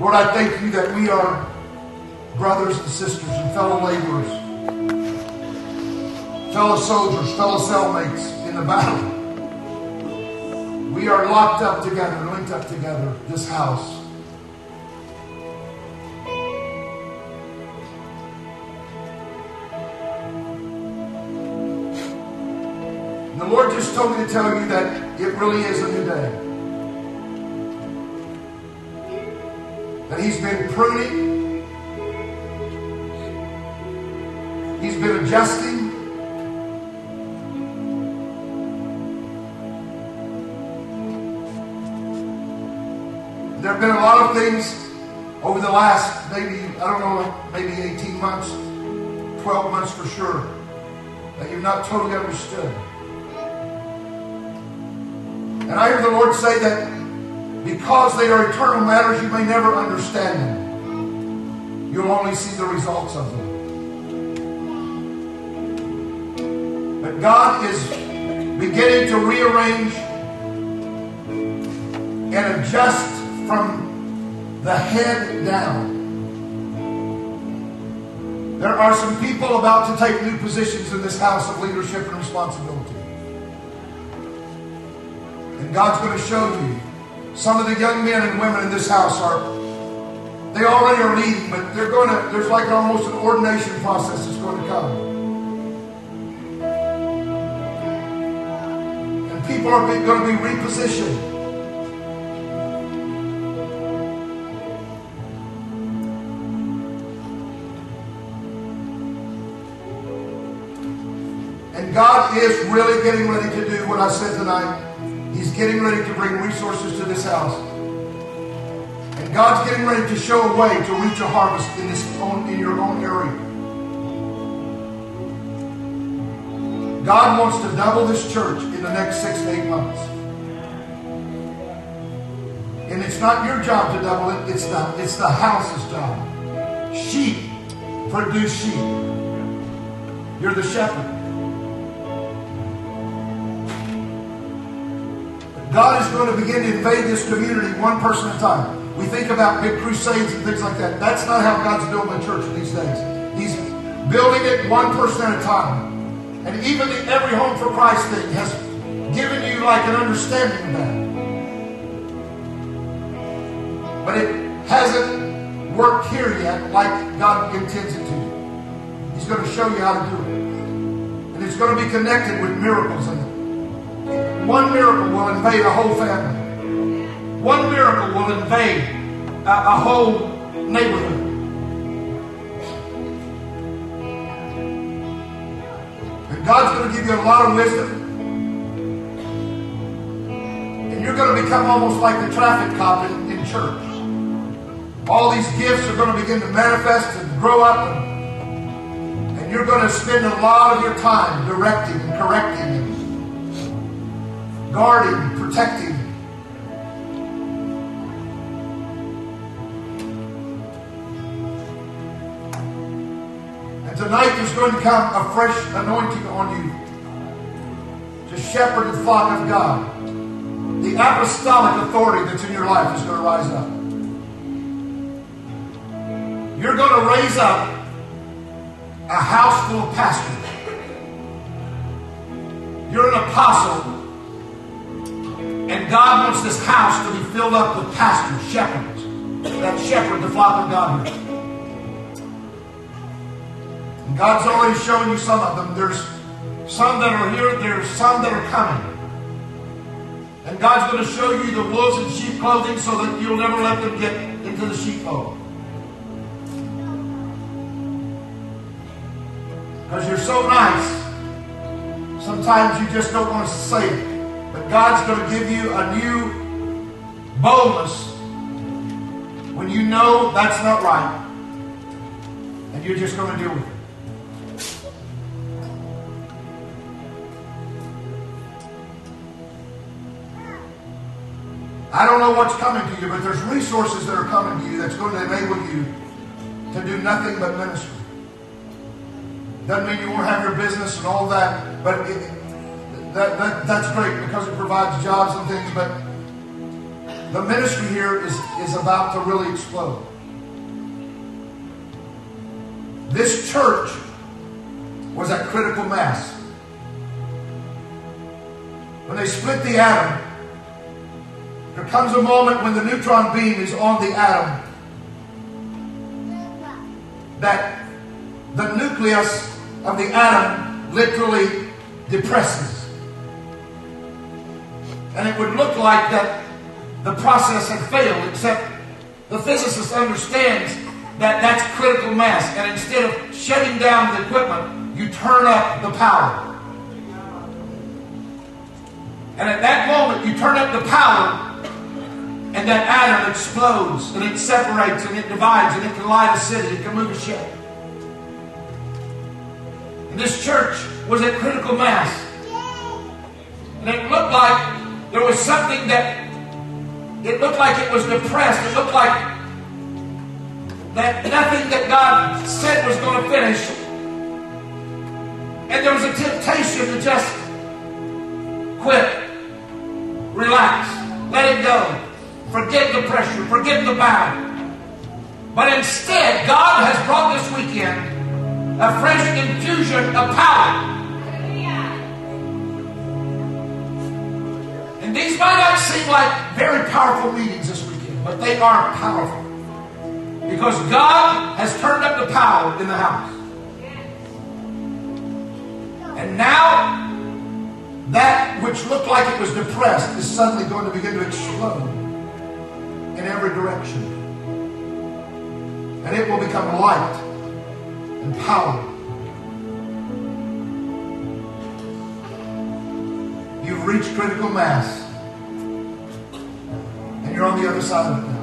Lord, I thank you that we are brothers and sisters and fellow laborers, fellow soldiers, fellow cellmates in the battle. We are locked up together, linked up together, this house. The Lord just told me to tell you that it really is a new day. That He's been pruning, He's been adjusting. There have been a lot of things over the last maybe, I don't know, maybe 18 months, 12 months for sure, that you've not totally understood. And I hear the Lord say that because they are eternal matters, you may never understand them. You'll only see the results of them. But God is beginning to rearrange and adjust from the head down. There are some people about to take new positions in this house of leadership and responsibility. And God's going to show you. Some of the young men and women in this house are, they already are leading, but they're going to, there's like almost an ordination process that's going to come. And people are going to be repositioned. And God is really getting ready to do what I said tonight. He's getting ready to bring resources to this house. And God's getting ready to show a way to reach a harvest in this own in your own area. God wants to double this church in the next six to eight months. And it's not your job to double it, it's the it's the house's job. Sheep produce sheep. You're the shepherd. God is going to begin to invade this community one person at a time. We think about big crusades and things like that. That's not how God's building the church these days. He's building it one person at a time. And even the Every Home for Christ thing has given you like an understanding of that. But it hasn't worked here yet like God intends it to. He's going to show you how to do it. And it's going to be connected with miracles in. One miracle will invade a whole family. One miracle will invade a, a whole neighborhood. And God's going to give you a lot of wisdom. And you're going to become almost like the traffic cop in, in church. All these gifts are going to begin to manifest and grow up. And, and you're going to spend a lot of your time directing and correcting guarding, protecting. And tonight there's going to come a fresh anointing on you to shepherd the flock of God. The apostolic authority that's in your life is going to rise up. You're going to raise up a house full of pastors. You're an apostle and God wants this house to be filled up with pastors, shepherds, that shepherd the flock of God. And God's already shown you some of them. There's some that are here, there's some that are coming. And God's going to show you the wolves in sheep clothing so that you'll never let them get into the sheepfold. Because you're so nice, sometimes you just don't want to say it. But God's going to give you a new boldness when you know that's not right. And you're just going to deal with it. I don't know what's coming to you, but there's resources that are coming to you that's going to enable you to do nothing but ministry. Doesn't mean you won't have your business and all that, but it, that, that, that's great because it provides jobs and things, but the ministry here is, is about to really explode. This church was at critical mass. When they split the atom, there comes a moment when the neutron beam is on the atom that the nucleus of the atom literally depresses. And it would look like that the process had failed, except the physicist understands that that's critical mass. And instead of shutting down the equipment, you turn up the power. And at that moment, you turn up the power, and that atom explodes, and it separates, and it divides, and it can light a city, it can move a ship. And this church was at critical mass. And it looked like there was something that, it looked like it was depressed. It looked like that nothing that God said was going to finish. And there was a temptation to just quit, relax, let it go, forget the pressure, forget the battle. But instead, God has brought this weekend a fresh infusion of power. These might not seem like very powerful meetings this weekend, but they are powerful. Because God has turned up the power in the house. And now, that which looked like it was depressed is suddenly going to begin to explode in every direction. And it will become light and power. You've reached critical mass. You're on the other side of it